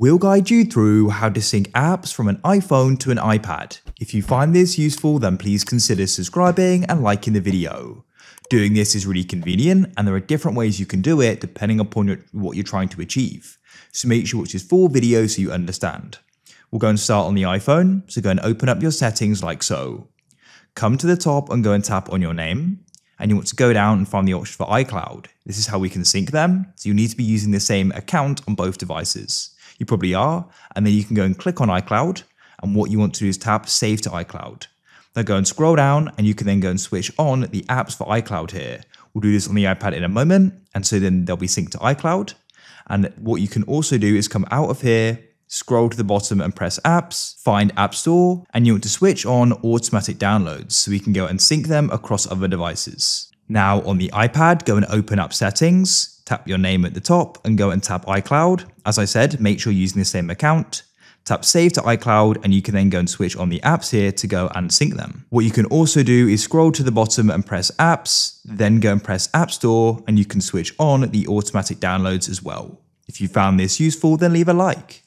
We'll guide you through how to sync apps from an iPhone to an iPad. If you find this useful, then please consider subscribing and liking the video. Doing this is really convenient and there are different ways you can do it depending upon your, what you're trying to achieve. So make sure watch this full video so you understand. We'll go and start on the iPhone, so go and open up your settings like so. Come to the top and go and tap on your name, and you want to go down and find the option for iCloud. This is how we can sync them, so you need to be using the same account on both devices. You probably are, and then you can go and click on iCloud, and what you want to do is tap Save to iCloud. Then go and scroll down, and you can then go and switch on the apps for iCloud here. We'll do this on the iPad in a moment, and so then they'll be synced to iCloud. And what you can also do is come out of here, scroll to the bottom and press apps, find App Store, and you want to switch on automatic downloads so we can go and sync them across other devices. Now on the iPad, go and open up settings, tap your name at the top and go and tap iCloud. As I said, make sure you're using the same account. Tap save to iCloud and you can then go and switch on the apps here to go and sync them. What you can also do is scroll to the bottom and press apps, then go and press App Store and you can switch on the automatic downloads as well. If you found this useful, then leave a like.